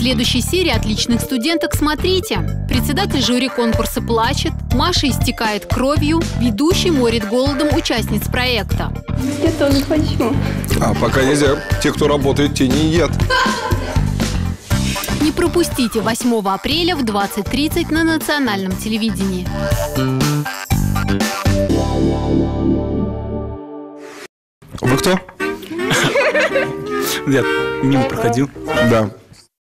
следующей серии «Отличных студенток» смотрите. Председатель жюри конкурса плачет, Маша истекает кровью, ведущий морит голодом участниц проекта. Я тоже хочу. А пока нельзя. Те, кто работает, те не едят. Не пропустите 8 апреля в 20.30 на национальном телевидении. Вы кто? Я мимо проходил. Да.